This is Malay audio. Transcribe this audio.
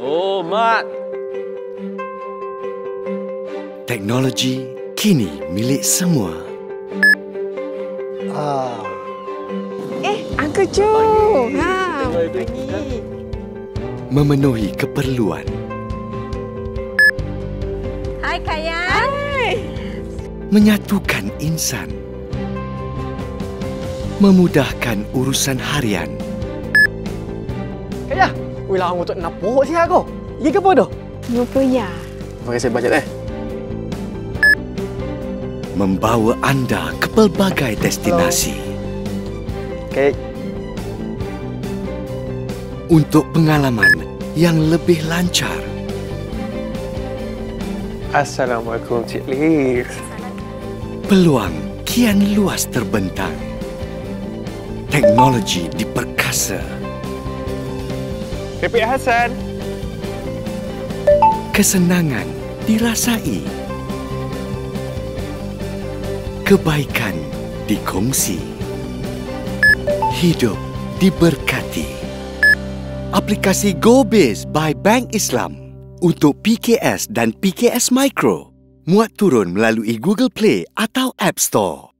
Oh, Mak. Teknologi kini milik semua. Ah, Eh, Uncle Joe. Ha, pagi. Memenuhi keperluan. Hai, Kayan. Hai. Menyatukan insan. Memudahkan urusan harian. Kaya. Wih lah untuk nak porok sih aku. Iya ke apa dah? Lupa ya. Terima kasih bajet eh. Membawa anda ke pelbagai destinasi. Kek. Untuk pengalaman yang lebih lancar. Assalamualaikum Cik Lis. Peluang kian luas terbentang. Teknologi diperkasa. Pipik Hasan. Kesenangan dirasai. Kebaikan dikongsi. Hidup diberkati. Aplikasi GoBiz by Bank Islam untuk PKS dan PKS Micro muat turun melalui Google Play atau App Store.